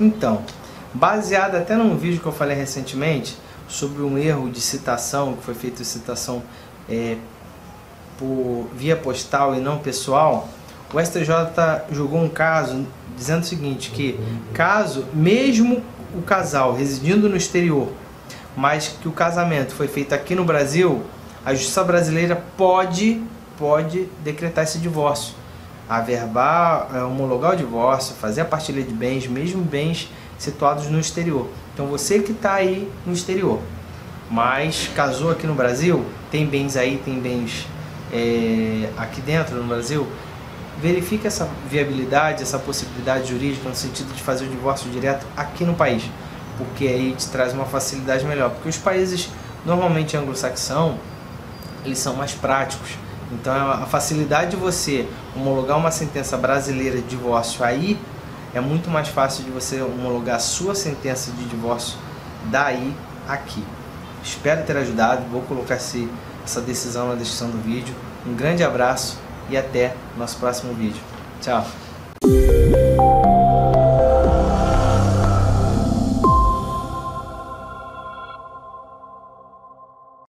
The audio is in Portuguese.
Então, baseado até num vídeo que eu falei recentemente sobre um erro de citação, que foi feito citação é, por via postal e não pessoal, o STJ julgou um caso dizendo o seguinte, que caso mesmo o casal residindo no exterior, mas que o casamento foi feito aqui no Brasil, a justiça brasileira pode pode decretar esse divórcio, averbar, é, homologar o divórcio, fazer a partilha de bens, mesmo bens situados no exterior. Então você que está aí no exterior, mas casou aqui no Brasil, tem bens aí, tem bens é, aqui dentro no Brasil, verifique essa viabilidade, essa possibilidade jurídica no sentido de fazer o divórcio direto aqui no país, porque aí te traz uma facilidade melhor. Porque os países normalmente anglo-saxão, eles são mais práticos. Então a facilidade de você homologar uma sentença brasileira de divórcio aí é muito mais fácil de você homologar sua sentença de divórcio daí aqui. Espero ter ajudado, vou colocar essa decisão na descrição do vídeo. Um grande abraço e até nosso próximo vídeo. Tchau!